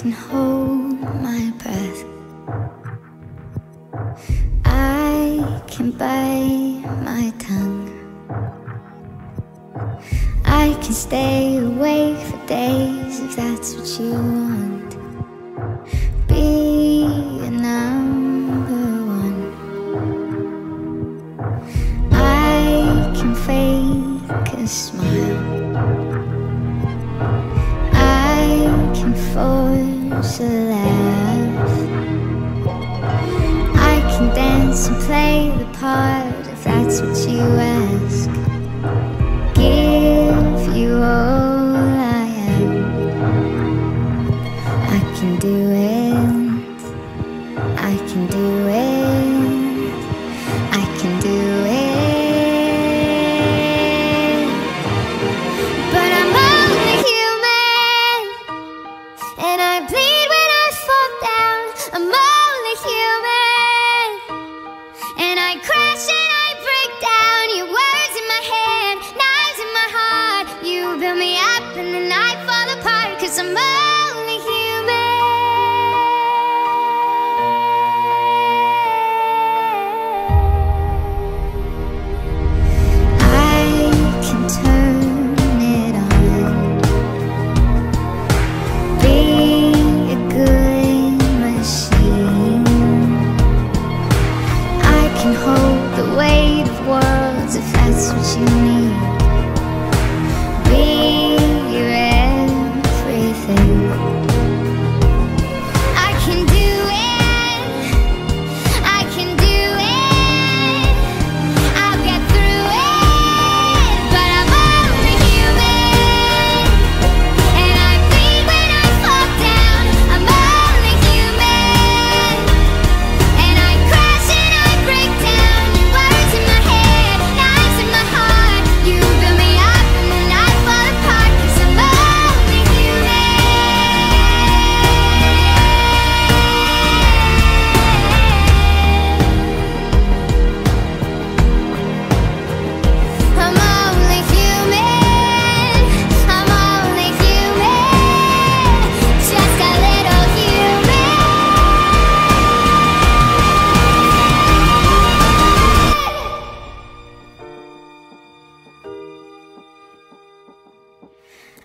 can hold my breath. I can bite my tongue. I can stay awake for days if that's what you want. Be a number one. I can fake a smile. I can dance and play the part if that's what you ask.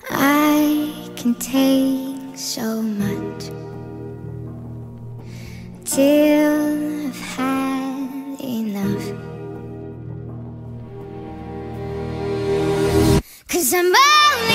I can take so much till I've had enough. Cause I'm only